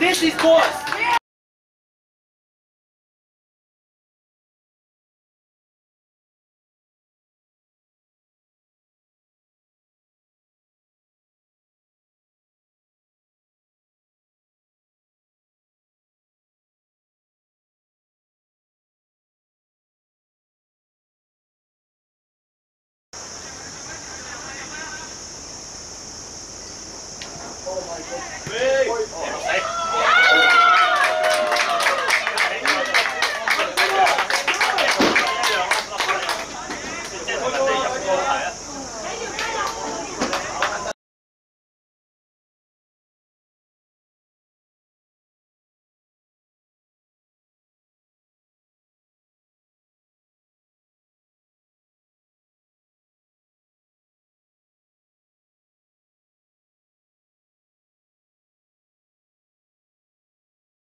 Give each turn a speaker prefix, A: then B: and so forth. A: This is boss.
B: Oh my God. Hey!